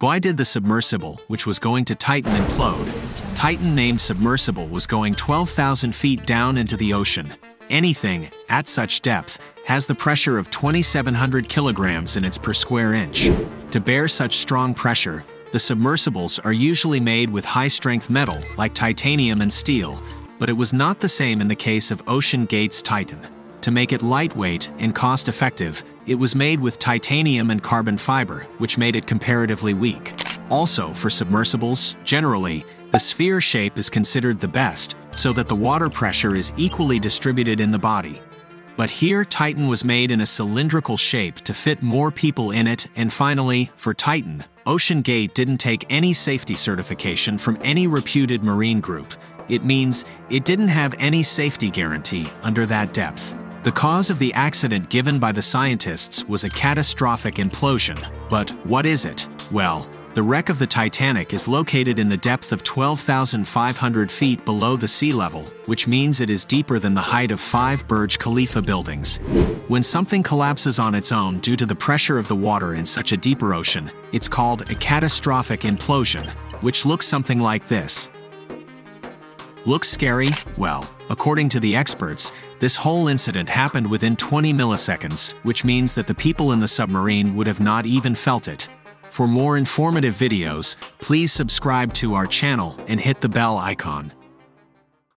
Why did the submersible, which was going to Titan, implode? Titan named submersible was going 12,000 feet down into the ocean. Anything, at such depth, has the pressure of 2,700 kilograms in its per square inch. To bear such strong pressure, the submersibles are usually made with high-strength metal like titanium and steel, but it was not the same in the case of Ocean Gate's Titan. To make it lightweight and cost-effective, it was made with titanium and carbon fiber, which made it comparatively weak. Also, for submersibles, generally, the sphere shape is considered the best, so that the water pressure is equally distributed in the body. But here Titan was made in a cylindrical shape to fit more people in it and finally, for Titan, Ocean Gate didn't take any safety certification from any reputed marine group. It means it didn't have any safety guarantee under that depth. The cause of the accident given by the scientists was a catastrophic implosion. But what is it? Well, the wreck of the Titanic is located in the depth of 12,500 feet below the sea level, which means it is deeper than the height of five Burj Khalifa buildings. When something collapses on its own due to the pressure of the water in such a deeper ocean, it's called a catastrophic implosion, which looks something like this. Looks scary? Well, according to the experts, this whole incident happened within 20 milliseconds, which means that the people in the submarine would have not even felt it. For more informative videos, please subscribe to our channel and hit the bell icon.